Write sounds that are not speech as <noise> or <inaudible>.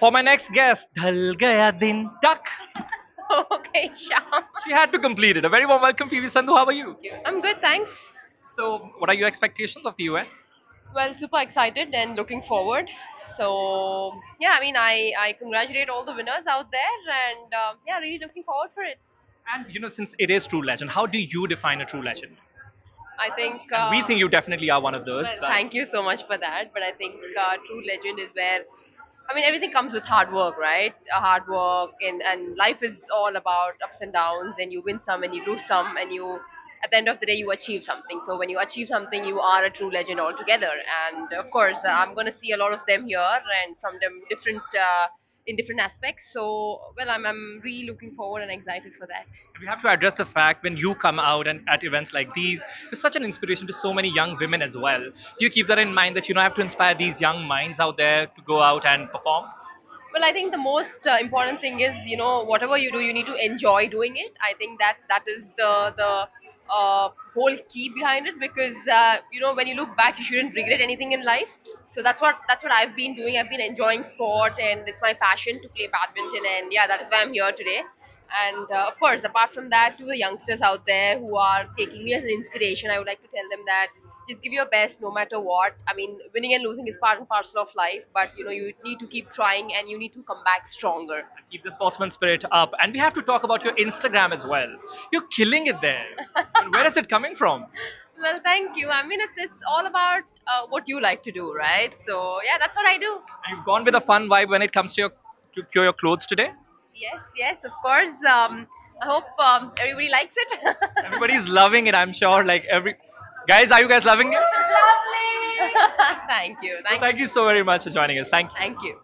For my next guest, Dhal Gaya Din Tak. <laughs> okay, Sham. She had to complete it. A very warm welcome, PV Sindhu. How are you? I'm good, thanks. So, what are your expectations of the UN? Well, super excited and looking forward. So, yeah, I mean, I, I congratulate all the winners out there and um, yeah, really looking forward for it. And you know, since it is true legend, how do you define a true legend? I think. Uh, we think you definitely are one of those. Well, thank you so much for that. But I think uh, true legend is where, I mean, everything comes with hard work, right? Uh, hard work, and, and life is all about ups and downs, and you win some and you lose some, and you, at the end of the day, you achieve something. So when you achieve something, you are a true legend altogether. And of course, uh, I'm going to see a lot of them here, and from them different. Uh, in different aspects, so well, I'm I'm really looking forward and excited for that. we have to address the fact when you come out and at events like these, you're such an inspiration to so many young women as well. Do you keep that in mind that you know have to inspire these young minds out there to go out and perform? Well, I think the most uh, important thing is, you know, whatever you do, you need to enjoy doing it. I think that that is the the uh, whole key behind it because uh, you know when you look back, you shouldn't regret anything in life. So that's what that's what I've been doing. I've been enjoying sport, and it's my passion to play badminton. And yeah, that is why I'm here today. And uh, of course, apart from that, to the youngsters out there who are taking me as an inspiration, I would like to tell them that just give your best no matter what. I mean, winning and losing is part and parcel of life, but you know you need to keep trying and you need to come back stronger. Keep the sportsman spirit up. And we have to talk about your Instagram as well. You're killing it there. <laughs> where is it coming from? Well, thank you. I mean, it's it's all about uh, what you like to do, right? So yeah, that's what I do. You've gone with a fun vibe when it comes to your to, to your clothes today. Yes, yes, of course. Um, I hope um, everybody likes it. <laughs> Everybody's loving it, I'm sure. Like every guys, are you guys loving it? <laughs> Lovely. <laughs> thank you. Thank, Thank you so very much for joining us. Thank you. thank you.